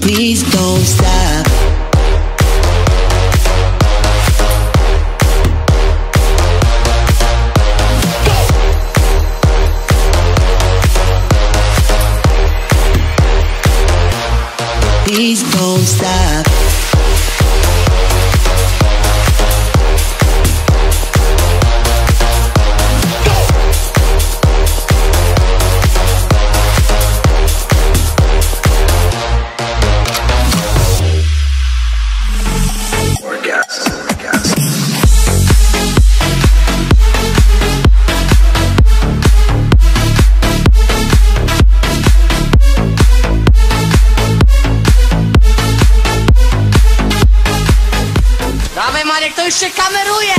Please don't stop. Please don't stop. Dawaj Marek, to już się kameruje!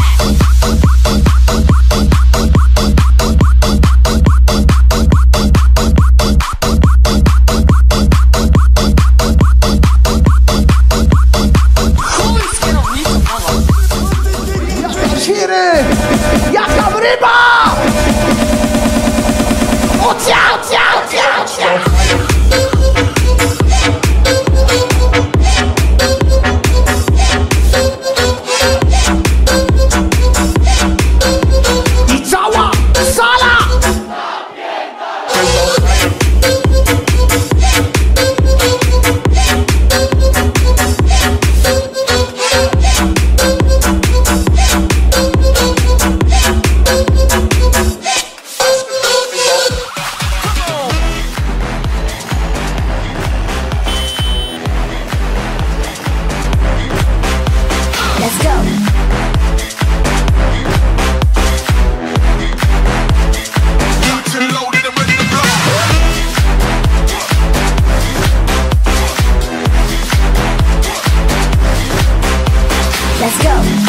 Jaka ryba! Ocia, ocia! Let's go.